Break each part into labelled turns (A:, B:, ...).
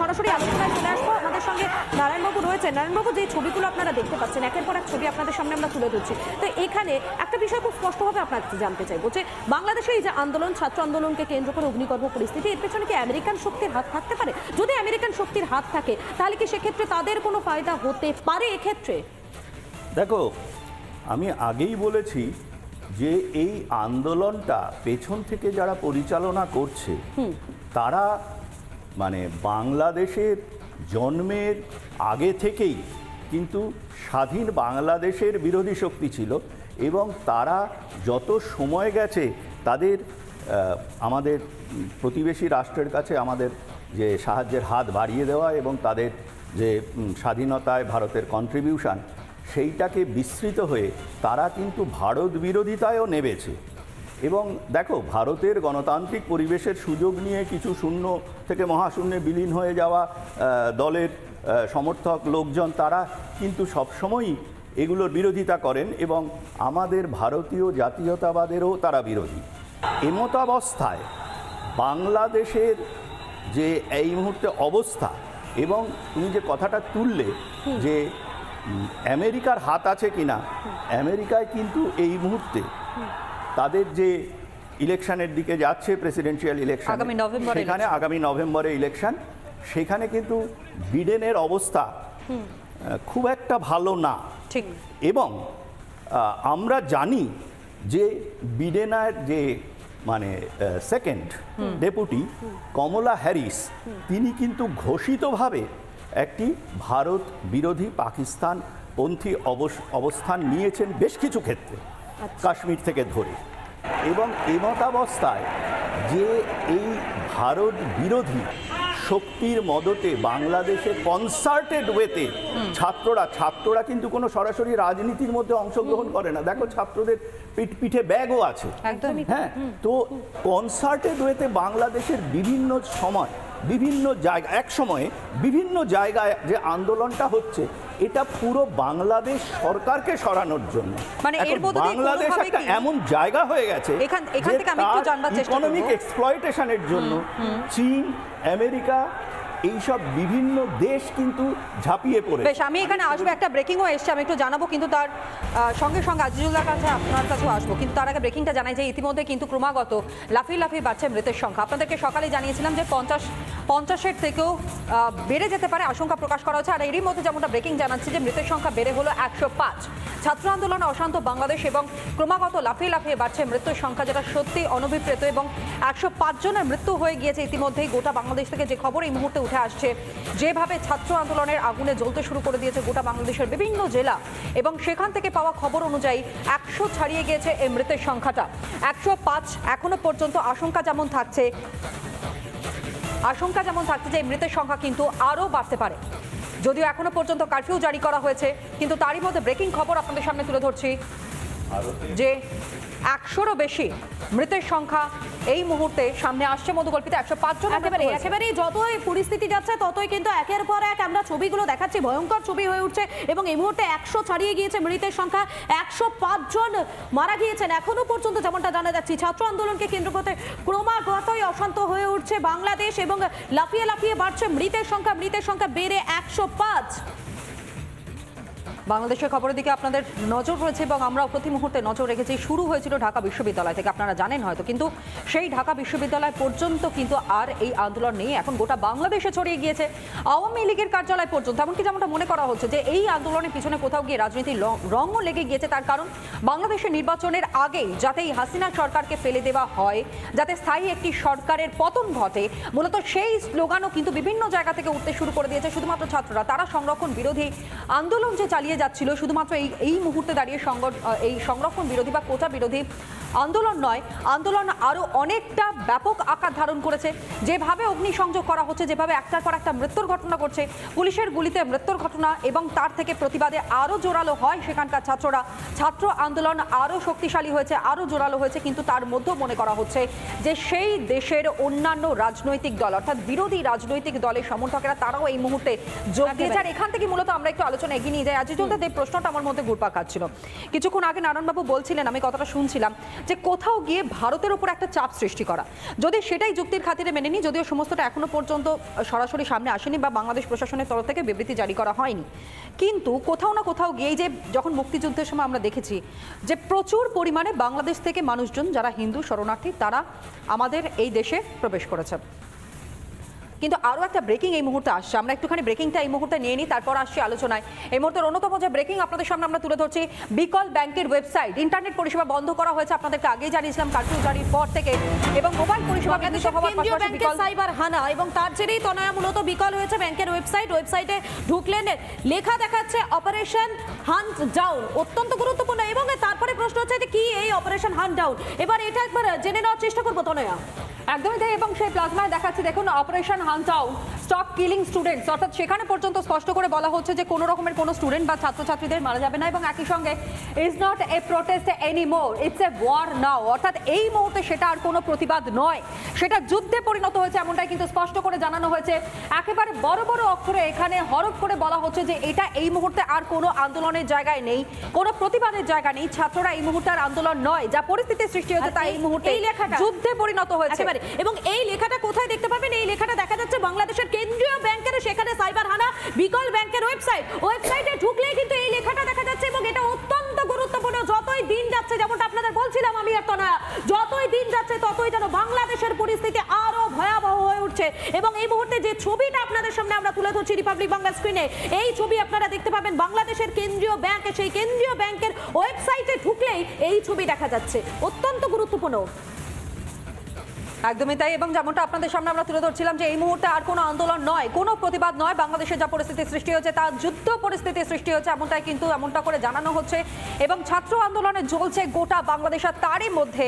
A: সরাসরি আলোচনায় চলে আসব। আমাদের সঙ্গে নারায়ণবাবু রয়েছে নারায়ণবাবু যে ছবিগুলো আপনারা দেখতে পাচ্ছেন একের পর এক ছবি আপনাদের সামনে আমরা তুলে ধরছি। তো এখানে একটা বিষয় খুব স্পষ্টভাবে আপনার কাছে জানতে চাইব যে বাংলাদেশে এই যে আন্দোলন ছাত্র আন্দোলনকে কেন্দ্র করে অগ্নিকর্ম পরিস্থিতি এর পেছনে কি আমেরিকান শক্তির হাত থাকতে পারে? যদি আমেরিকান শক্তির হাত থাকে তাহলে কি সেক্ষেত্রে তাদের কোনো ফায়দা হতে পারে এক্ষেত্রে?
B: দেখো আমি আগেই বলেছি যে এই আন্দোলনটা পেছন থেকে যারা পরিচালনা করছে তারা মানে বাংলাদেশের জন্মের আগে থেকেই কিন্তু স্বাধীন বাংলাদেশের বিরোধী শক্তি ছিল এবং তারা যত সময় গেছে তাদের আমাদের প্রতিবেশী রাষ্ট্রের কাছে আমাদের যে সাহায্যের হাত বাড়িয়ে দেওয়া এবং তাদের যে স্বাধীনতায় ভারতের কন্ট্রিবিউশন সেইটাকে বিস্তৃত হয়ে তারা কিন্তু ভারত বিরোধিতায়ও নেমেছে। এবং দেখো ভারতের গণতান্ত্রিক পরিবেশের সুযোগ নিয়ে কিছু শূন্য থেকে মহাশূন্যে বিলীন হয়ে যাওয়া দলের সমর্থক লোকজন তারা কিন্তু সবসময়ই এগুলোর বিরোধিতা করেন এবং আমাদের ভারতীয় জাতীয়তাবাদেরও তারা বিরোধী। এমতাবস্থায় বাংলাদেশের যে এই মুহূর্তে অবস্থা এবং তুমি যে কথাটা তুললে যে আমেরিকার হাত আছে কিনা আমেরিকায় কিন্তু এই মুহূর্তে তাদের যে ইলেকশনের দিকে যাচ্ছে প্রেসিডেন্সিয়াল ইলেকশন সেখানে আগামী নভেম্বরে ইলেকশন সেখানে কিন্তু বিডেনের অবস্থা খুব একটা ভালো না।
C: ঠিক।
B: এবং আমরা জানি যে বিডেনার যে মানে সেকেন্ড ডেপুটি কমলা হ্যারিস তিনি কিন্তু ঘোষিতভাবে একটি ভারত বিরোধী পাকিস্তান পন্থী অবস- অবস্থান নিয়েছেন বেশ কিছু ক্ষেত্রে। কাশ্মীর থেকে ধরে। এবং এমতাবস্থায় যে এই ভারত বিরোধী শক্তির মদতে বাংলাদেশে কনসার্টেড ওয়েতে ছাত্ররা ছাত্ররা কিন্তু কোনো সরাসরি রাজনীতির মধ্যে অংশগ্রহণ করে না। দেখো ছাত্রদের পিঠ পিঠে ব্যাগও আছে। হ্যাঁ তো কনসার্টেড ওয়েতে বাংলাদেশের বিভিন্ন সময় বিভিন্ন জায়গা এক সময়ে বিভিন্ন জায়গায় যে আন্দোলনটা হচ্ছে এটা পুরো বাংলাদেশ সরকারকে সরানোর জন্য।
C: মানে এর
B: বাংলাদেশ একটা এমন জায়গা হয়ে গেছে
C: এখান- এখান থেকে আমি একটু জানবার চেষ্টা করব।
B: ইকোনমিক এক্সপ্লয়টেশনের জন্য চীন আমেরিকা এইসব বিভিন্ন দেশ কিন্তু ঝাঁপিয়ে পড়ে
C: বেশ, আমি এখানে আসব, একটা ব্রেকিংও এসছে, আমি একটু জানাব কিন্তু তার সঙ্গে সঙ্গে আজিজুল্লাহ কাছে, আপনার কাছেও আসব। কিন্তু তার আগে ব্রেকিংটা জানাই যে ইতিমধ্যে কিন্তু ক্রমাগত লাফিয়ে লাফিয়ে বাড়ছে মৃতের সংখ্যা। আপনাদেরকে সকালে জানিয়েছিলাম যে পঞ্চাশ, পঞ্চাশের থেকেও বেড়ে যেতে পারে আশঙ্কা প্রকাশ করা হচ্ছে। আর এরই মধ্যে যেমনটা ব্রেকিং জানাচ্ছে যে মৃতের সংখ্যা বেড়ে হলো একশো পাঁচ। ছাত্র আন্দোলনে, অশান্ত বাংলাদেশ এবং ক্রমাগত লাফিয়ে লাফিয়ে বাড়ছে মৃত্যুর সংখ্যা, যেটা সত্যি অনভিপ্রেত এবং একশো পাঁচ জনের মৃত্যু হয়ে গিয়েছে ইতিমধ্যেই। গোটা বাংলাদেশ থেকে যে খবর এই মুহূর্তে উঠে আসছে। যেভাবে ছাত্র আন্দোলনের আগুনে জ্বলতে শুরু করে দিয়েছে গোটা বাংলাদেশের বিভিন্ন জেলা এবং সেখান থেকে পাওয়া খবর অনুযায়ী একশো ছাড়িয়ে গিয়েছে এই মৃতের সংখ্যাটা। একশো পাঁচ এখনও পর্যন্ত আশঙ্কা যেমন থাকছে, আশঙ্কা যেমন থাকছে যে মৃতের সংখ্যা কিন্তু আরও বাড়তে পারে। যদিও এখনও পর্যন্ত কারফিউ জারি করা হয়েছে, কিন্তু তারই মধ্যে ব্রেকিং খবর আপনাদের সামনে তুলে ধরছি যে একশোরও বেশি মৃতের সংখ্যা এই মুহূর্তে সামনে আসছে মধুকল্পিতে একশো পাঁচজন
A: একেবারে একেবারেই যতই পরিস্থিতি যাচ্ছে ততই কিন্তু একের পর এক আমরা ছবিগুলো দেখাচ্ছি। ভয়ঙ্কর ছবি হয়ে উঠছে এবং এই মুহূর্তে একশো ছাড়িয়ে গিয়েছে মৃতের সংখ্যা। একশো জন মারা গিয়েছেন। এখনও পর্যন্ত যেমনটা জানা যাচ্ছে ছাত্র আন্দোলনকে কেন্দ্র করতে ক্রমাগতই অশান্ত হয়ে উঠছে বাংলাদেশ এবং লাফিয়ে লাফিয়ে বাড়ছে মৃতের সংখ্যা। মৃতের সংখ্যা বেড়ে একশো পাঁচ।
C: বাংলাদেশের খবরের দিকে আপনাদের নজর রয়েছে এবং আমরা প্রতি মুহূর্তে নজর রেখেছি। শুরু হয়েছিল ঢাকা বিশ্ববিদ্যালয় থেকে। আপনারা জানেন হয়তো, কিন্তু সেই ঢাকা বিশ্ববিদ্যালয় পর্যন্ত কিন্তু আর এই আন্দোলন নেই। এখন গোটা বাংলাদেশে ছড়িয়ে গিয়েছে আওয়ামী লীগের কার্যালয় পর্যন্ত। এমনকি যেমনটা মনে করা হচ্ছে যে এই আন্দোলনের পিছনে কোথাও গিয়ে রাজনীতির রঙও লেগে গিয়েছে। তার কারণ বাংলাদেশের নির্বাচনের আগেই যাতে এই হাসিনা সরকারকে ফেলে দেওয়া হয়, যাতে স্থায়ী একটি সরকারের পতন ঘটে, মূলত সেই স্লোগানও কিন্তু বিভিন্ন জায়গা থেকে উঠতে শুরু করে দিয়েছে। শুধুমাত্র ছাত্ররা, তারা সংরক্ষণ বিরোধী আন্দোলন যে চালিয়ে যাচ্ছিল। শুধুমাত্র এই এই মুহূর্তে দাঁড়িয়ে এই সংরক্ষণ বিরোধী বা কোটা বিরোধী আন্দোলন নয় আন্দোলন আরও অনেকটা ব্যাপক আকার ধারণ করেছে। যেভাবে অগ্নিসংযোগ করা হচ্ছে যেভাবে একটার পর একটা মৃত্যুর ঘটনা ঘটছে পুলিশের গুলিতে মৃত্যুর ঘটনা এবং তার থেকে প্রতিবাদে আরও জোরালো হয় সেখানকার ছাত্ররা। ছাত্র আন্দোলন আরও শক্তিশালী হয়েছে আরও জোরালো হয়েছে কিন্তু তার মধ্যেও মনে করা হচ্ছে যে সেই দেশের অন্যান্য রাজনৈতিক দল অর্থাৎ বিরোধী রাজনৈতিক দলের সমর্থকেরা তারাও এই মুহূর্তে যোগ দিয়েছে আর এখান থেকে মূলত আমরা একটু আলোচনা এগিয়ে নিয়ে যাই। আজিজুল এই প্রশ্নটা আমার মধ্যে ঘুরপাক খাচ্ছিল। কিছুক্ষণ আগে নারায়ণবাবু বলছিলেন আমি কথাটা শুনছিলাম যে কোথাও গিয়ে ভারতের ওপর একটা চাপ সৃষ্টি করা। যদি সেটাই যুক্তির খাতিরে মেনে নিই যদিও সমস্তটা এখনও পর্যন্ত সরাসরি সামনে আসেনি বা বাংলাদেশ প্রশাসনের তরফ থেকে বিবৃতি জারি করা হয়নি। কিন্তু কোথাও না কোথাও গিয়ে যে যখন মুক্তিযুদ্ধের সময় আমরা দেখেছি যে প্রচুর পরিমাণে বাংলাদেশ থেকে মানুষজন, যারা হিন্দু শরণার্থী, তারা আমাদের এই দেশে প্রবেশ করেছে। কিন্তু আরও একটা ব্রেকিং এই মুহূর্তে আসছে। আমরা একটুখানি ব্রেকিংটা এই মুহূর্তে নিয়ে নিই তারপর আসছি আলোচনায়। এই মুহূর্তের অন্যতম যে ব্রেকিং আপনাদের সামনে আমরা তুলে ধরছি বিকল ব্যাংকের ওয়েবসাইট ইন্টারনেট পরিষেবা বন্ধ করা হয়েছে আপনাদেরকে আগেই জানিয়েছিলাম কার্ফিউ জারির পর থেকে। এবং মোবাইল পরিষেবা
A: সাইবার হানা এবং তার জেরেই তনয়া মূলত বিকল হয়েছে ব্যাংকের ওয়েবসাইট ওয়েবসাইটে ঢুকলেন লেখা দেখাচ্ছে অপারেশন হান্ট ডাউন অত্যন্ত গুরুত্বপূর্ণ। এবং তারপরে প্রশ্ন হচ্ছে যে কি এই অপারেশন হান্ট ডাউন এবার এটা একবার জেনে নেওয়ার চেষ্টা করব তনয়া
C: একদমই তাই এবং সেই প্লাজমায় দেখাচ্ছে দেখুন অপারেশন হান্টাউ স্টপ কিলিং স্টুডেন্টস অর্থাৎ সেখানে পর্যন্ত স্পষ্ট করে বলা হচ্ছে যে কোনো রকমের কোনো স্টুডেন্ট বা ছাত্রছাত্রীদের মারা যাবে না এবং একই সঙ্গে is not a protest any more it's a war now অর্থাৎ এই মুহূর্তে সেটা আর কোনো প্রতিবাদ নয়। সেটা যুদ্ধে পরিণত হয়েছে এমনটাই কিন্তু স্পষ্ট করে জানানো হয়েছে। একেবারে বড় বড় অক্ষরে এখানে হরফ করে বলা হচ্ছে যে এটা এই মুহূর্তে আর কোনো আন্দোলনের জায়গায় নেই কোনো প্রতিবাদের জায়গা নেই। ছাত্ররা এই মুহূর্তে আর আন্দোলন নয়। যা পরিস্থিতি সৃষ্টি হয়েছে তা এই
A: এই-
C: মুহূর্তে যুদ্ধে পরিণত হয়েছে।
A: একেবারে এবং এই লেখাটা কোথায় দেখতে পাবেন এই লেখাটা দেখা যাচ্ছে বাংলাদেশের কেন্দ্রীয় ব্যাংকের সেখানে সাইবার হানা বিকল ব্যাংকের ওয়েবসাইট। ওয়েবসাইটে ঢুকলেই কিন্তু এই লেখাটা দেখা যাচ্ছে এবং এটা অত্যন্ত গুরুত্বপূর্ণ। যতই দিন যাচ্ছে, যেমনটা আপনাদের বলছিলাম আমি আর তনয়া, যতই দিন যাচ্ছে, ততই যেন বাংলাদেশের পরিস্থিতি আরও ভয়াবহ হয়ে উঠছে। এবং এই মুহূর্তে যে ছবিটা আপনাদের সামনে আমরা তুলে ধরছি রিপাবলিক বাংলা স্ক্রিনে, এই ছবি আপনারা দেখতে পাবেন বাংলাদেশের কেন্দ্রীয় ব্যাংক। সেই কেন্দ্রীয় ব্যাংকের ওয়েবসাইটে ঢুকলেই এই ছবি দেখা যাচ্ছে। অত্যন্ত গুরুত্বপূর্ণ।
C: একদমই তাই, এবং যেমনটা আপনাদের সামনে আমরা তুলে ধরছিলাম যে এই মুহূর্তে আর কোনো আন্দোলন নয়, কোনো প্রতিবাদ নয়, বাংলাদেশে যা পরিস্থিতি সৃষ্টি হয়েছে তা যুদ্ধ পরিস্থিতি সৃষ্টি হয়েছে, এমনটাই কিন্তু এমনটা করে জানানো হচ্ছে। এবং ছাত্র আন্দোলনে জ্বলছে গোটা বাংলাদেশ, আর তারই মধ্যে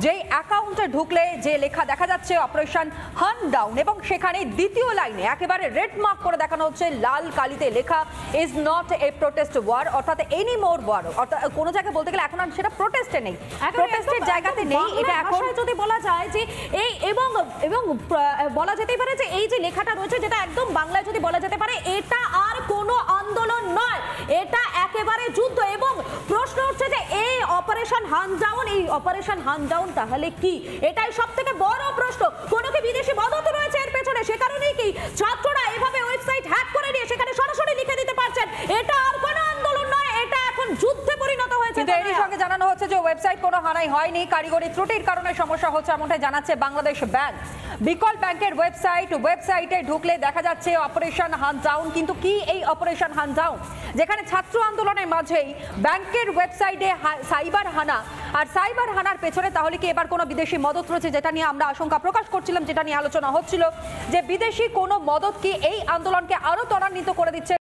C: যেই অ্যাকাউন্টে ঢুকলে যে লেখা দেখা যাচ্ছে অপারেশন হান ডাউন এবং সেখানে দ্বিতীয় লাইনে একেবারে রেড মার্ক করে দেখানো হচ্ছে লাল কালিতে লেখা is not a protest war অর্থাৎ এনি মোর ওয়ার অর্থাৎ কোনো জায়গায় বলতে গেলে এখন আর সেটা প্রোটেস্টে নেই। প্রোটেস্টের জায়গাতে নেই এটা এখন
A: যদি বলা যায় যে এই এবং এবং বলা যেতেই পারে যে এই যে লেখাটা রয়েছে যেটা একদম বাংলায় যদি বলা যেতে পারে এটা আর কোনো আন্দোলন নয়। এটা একেবারে যুদ্ধ এবং প্রশ্ন হচ্ছে যে এই হানডাউন এই অপারেশন হানডাউন তাহলে কি? এটাই সব থেকে বড় প্রশ্ন। কোনো কি বিদেশি মদত রয়েছে এর পেছনে? সে কারণেই কি ছাত্ররা এভাবে ওয়েবসাইট হ্যাক করে নিয়ে সেখানে সরাসরি লিখে দিতে পারছেন? এটা আর কোনো আন্দোলন নয় এটা এখন যুদ্ধে পরিণত হয়েছে
C: কিন্তু এরই সঙ্গে জানানো হচ্ছে যে ওয়েবসাইট কোনো হানাই হয়নি কারিগরি ত্রুটির কারণে সমস্যা হচ্ছে এমনটাই জানাচ্ছে বাংলাদেশ ব্যাংক। বিকল ব্যাংকের ওয়েবসাইট, ওয়েবসাইটে ঢুকলে দেখা যাচ্ছে অপারেশন হান ডাউন কিন্তু কি এই অপারেশন হান ডাউন যেখানে ছাত্র আন্দোলনের মাঝেই ব্যাংকের ওয়েবসাইটে সাইবার হানা। আর সাইবার হানার পেছনে তাহলে কি এবার কোনো বিদেশি মদত রয়েছে? যেটা নিয়ে আমরা আশঙ্কা প্রকাশ করছিলাম, যেটা নিয়ে আলোচনা হচ্ছিল যে বিদেশি কোনো মদত কি এই আন্দোলনকে আরও ত্বরান্বিত করে দিচ্ছে?